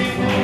Amen.